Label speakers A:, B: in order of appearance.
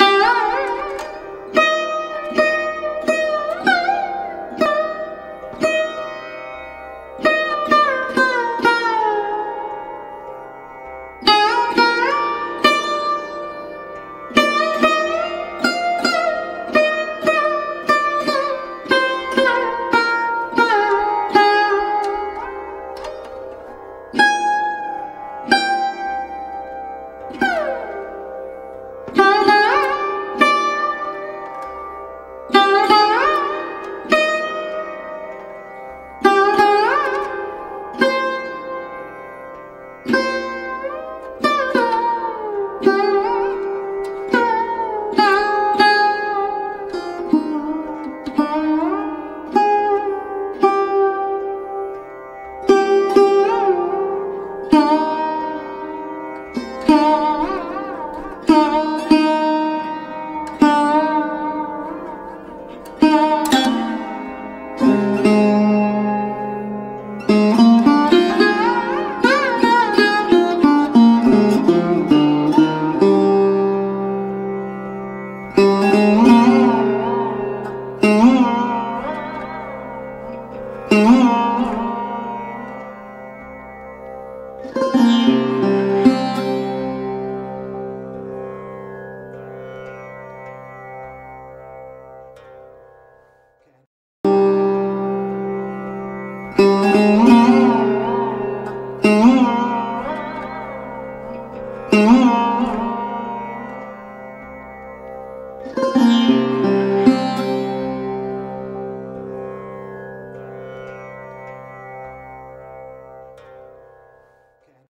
A: Oh. Mm-hmm. Música